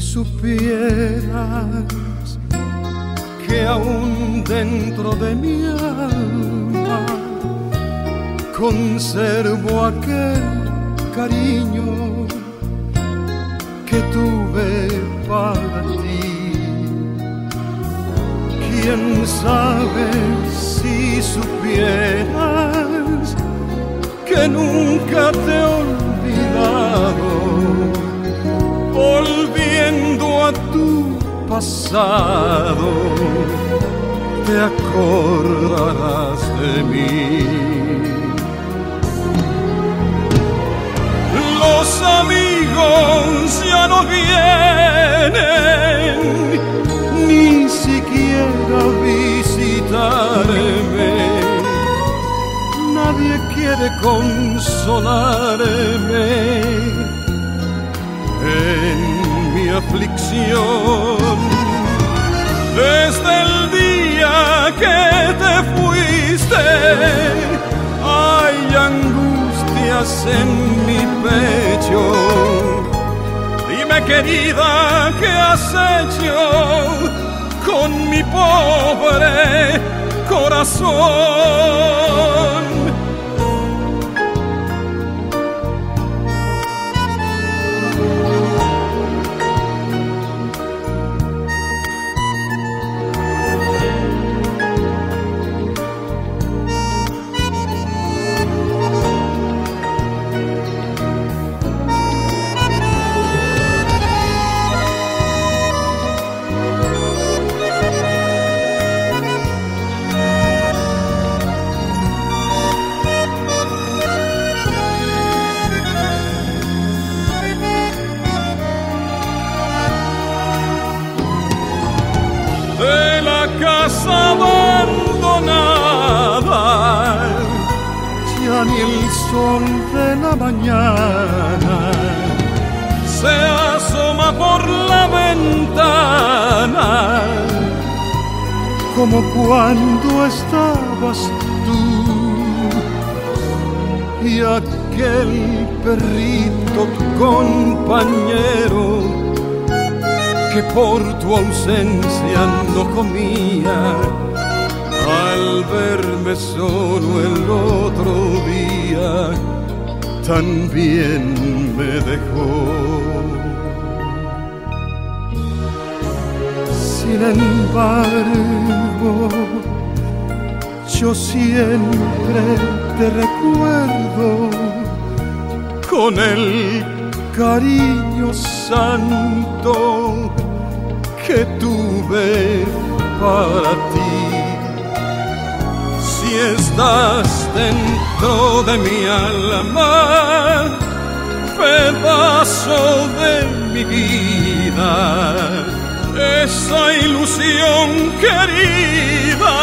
supieras que aún dentro de mi alma conservo aquel cariño que tuve para ti. Quién sabe si supieras que nunca te pasado, te acordarás de mí. Los amigos ya no vienen, ni siquiera visitarme. Nadie quiere consolarme en mi aflicción. Desde el día que te fuiste, hay angustias en mi pecho. Dime querida, ¿qué has hecho con mi pobre corazón? Ni el sol de la mañana. Se asoma por la ventana. Como cuando estabas tú y aquel perrito compañero que por tu ausencia no comía al verme solo el otro día también me dejó sin embargo yo siempre te recuerdo con el cariño santo que tuve para ti. Estás dentro de mi alma, pedazo de mi vida, esa ilusión querida